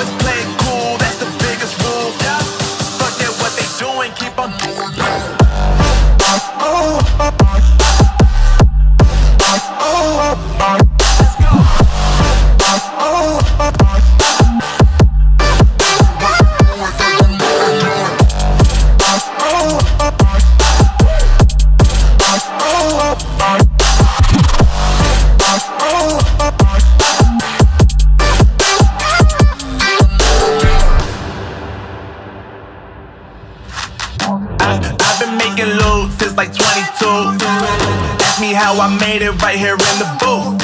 always play cool, I, I've been making loot since like 22. Ask me how I made it right here in the booth.